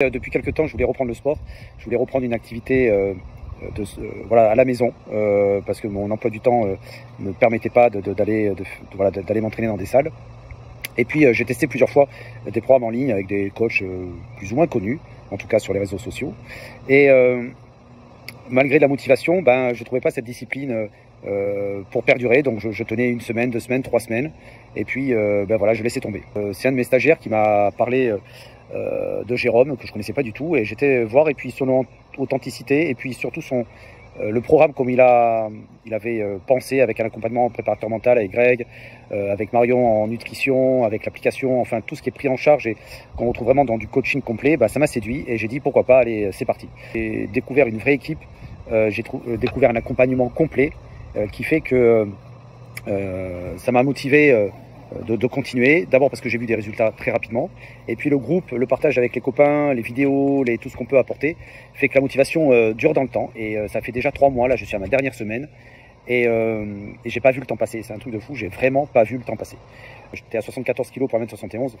Euh, depuis quelques temps, je voulais reprendre le sport. Je voulais reprendre une activité euh, euh, voilà, à la maison parce que mon emploi du temps ne me permettait pas d'aller m'entraîner dans des salles. Et puis j'ai testé plusieurs fois des programmes en ligne avec des coachs plus ou moins connus, en tout cas sur les réseaux sociaux. Et malgré la motivation, ben, je ne trouvais pas cette discipline pour perdurer. Donc je, tenais une semaine, deux semaines, trois semaines. Et puis ben, voilà, je laissais tomber. c'est un de mes stagiaires qui m'a parlé euh, de Jérôme que je connaissais pas du tout et j'étais voir et puis son authenticité et puis surtout son euh, le programme comme il a il avait euh, pensé avec un accompagnement préparateur mental avec Greg avec Marion en nutrition avec l'application enfin tout ce qui est pris en charge et qu'on retrouve vraiment dans du coaching complet bah, ça m'a séduit et j'ai dit pourquoi pas allez c'est parti. J'ai découvert une vraie équipe j'ai découvert un accompagnement complet qui fait que ça m'a motivé de, de, continuer. D'abord parce que j'ai vu des résultats très rapidement. Et puis le groupe, le partage avec les copains, les vidéos, tout ce qu'on peut apporter, fait que la motivation euh, dure dans le temps. Et euh, ça fait déjà trois mois, là je suis à ma dernière semaine. Et, euh, et j'ai pas vu le temps passer. C'est un truc de fou, j'ai vraiment pas vu le temps passer. J'étais à 74 kg pour 1m71.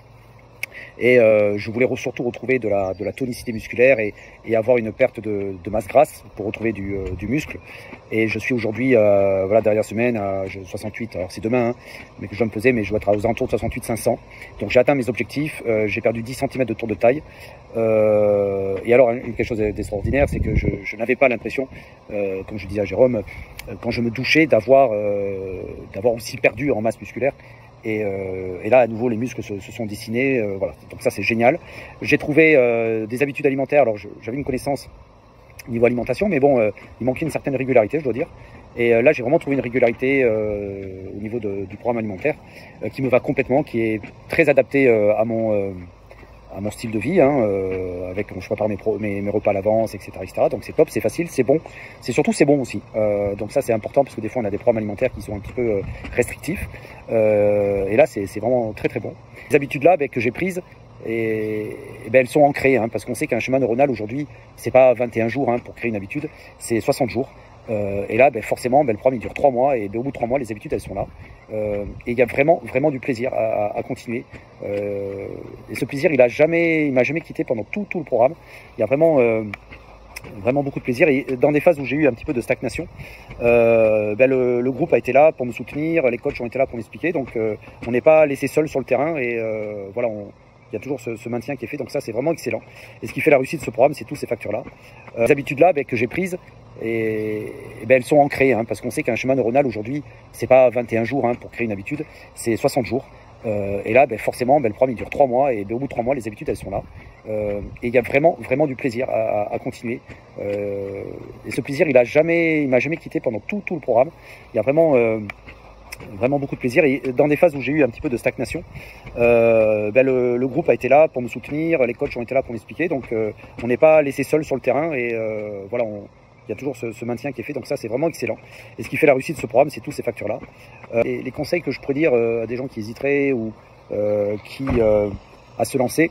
Et euh, je voulais surtout retrouver de la, tonicité musculaire et, avoir une perte de, masse grasse pour retrouver du, euh, du muscle. Et je suis aujourd'hui, euh, voilà, dernière semaine, à 68, alors c'est demain, hein, mais que je me peser, mais je dois être aux alentours de 68 500. Donc j'ai atteint mes objectifs, euh, j'ai perdu 10 cm de tour de taille. Et alors, quelque chose d'extraordinaire, c'est que je, je n'avais pas l'impression, comme je disais à Jérôme, quand je me douchais, d'avoir d'avoir aussi perdu en masse musculaire. Et, euh, et, là, à nouveau, les muscles se, sont dessinés. Euh, voilà. Donc ça, c'est génial. J'ai trouvé euh, des habitudes alimentaires. Alors, j'avais une connaissance niveau alimentation, mais bon, il manquait une certaine régularité, je dois dire. Et là, j'ai vraiment trouvé une régularité au niveau du programme alimentaire qui me va complètement, qui est très adapté à mon à mon style de vie, hein, euh, avec je prépare mes, mes, mes, repas à l'avance, etc., etc. Donc c'est top, c'est facile, c'est bon. C'est surtout c'est bon aussi. Euh, donc ça c'est important parce que des fois on a des programmes alimentaires qui sont un petit peu euh, restrictifs. et là c'est vraiment très très bon. Les habitudes là ben, que j'ai prises, et, ben, elles sont ancrées, hein, parce qu'on sait qu'un schéma neuronal aujourd'hui, c'est pas 21 jours hein, pour créer une habitude, c'est 60 jours. Euh, et là, ben, forcément, ben, le programme il dure trois mois et ben, au bout de trois mois, les habitudes elles sont là. Euh, et il y a vraiment, vraiment du plaisir à, continuer. Euh, et ce plaisir, il a jamais, il m'a jamais quitté pendant tout, tout le programme. Il y a vraiment, vraiment beaucoup de plaisir. Et dans des phases où j'ai eu un petit peu de stagnation, ben, le, groupe a été là pour me soutenir, les coachs ont été là pour m'expliquer. Donc, on n'est pas laissé seul sur le terrain et voilà, il y a toujours ce, maintien qui est fait, donc ça c'est vraiment excellent. Et ce qui fait la réussite de ce programme, c'est tous ces facteurs-là. Euh, ces habitudes-là que j'ai prises, et, et ben, elles sont ancrées, hein, parce qu'on sait qu'un schéma neuronal aujourd'hui, c'est pas 21 jours hein, pour créer une habitude, c'est 60 jours. Euh, et là, ben, forcément, ben, le programme il dure 3 mois, et au bout de 3 mois, les habitudes elles sont là. Euh, et il y a vraiment, vraiment du plaisir à, continuer. Euh, et ce plaisir, il a jamais, m'a jamais quitté pendant tout, tout le programme. Il y a vraiment vraiment beaucoup de plaisir. Et dans des phases où j'ai eu un petit peu de stagnation, le, groupe a été là pour me soutenir, les coachs ont été là pour m'expliquer. Donc on n'est pas laissé seul sur le terrain et voilà, il y a toujours ce, maintien qui est fait. Donc ça, c'est vraiment excellent. Et ce qui fait la réussite de ce programme, c'est tous ces facteurs-là. Euh, et les conseils que je pourrais dire à des gens qui hésiteraient ou qui à se lancer,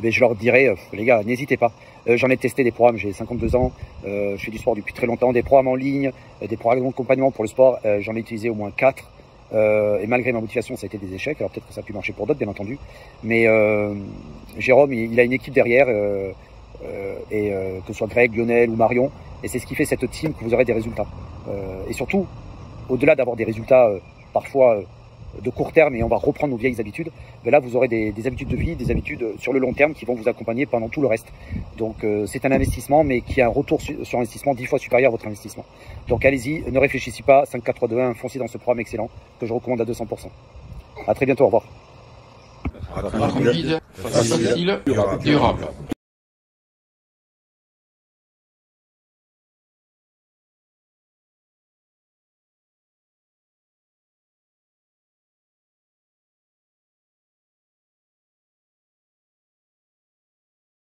ben, je leur dirais, les gars, n'hésitez pas. Euh, J'en ai testé des programmes, j'ai 52 ans, euh, je fais du sport depuis très longtemps, des programmes en ligne, euh, des programmes d'accompagnement pour le sport, euh, j'en ai utilisé au moins 4. et malgré ma motivation, ça a été des échecs. Alors peut-être que ça a pu marcher pour d'autres, bien entendu. Mais Jérôme, il, il, a une équipe derrière, et que ce soit Greg, Lionel ou Marion, et c'est ce qui fait cette team que vous aurez des résultats. et surtout, au-delà d'avoir des résultats parfois de court terme et on va reprendre nos vieilles habitudes, ben là vous aurez des, des, habitudes de vie, des habitudes sur le long terme qui vont vous accompagner pendant tout le reste. Donc euh, c'est un investissement mais qui a un retour sur, investissement dix fois supérieur à votre investissement. Donc allez-y, ne réfléchissez pas, 5, 4, 3, 2, 1, foncez dans ce programme excellent que je recommande à 200%. À très bientôt, au revoir.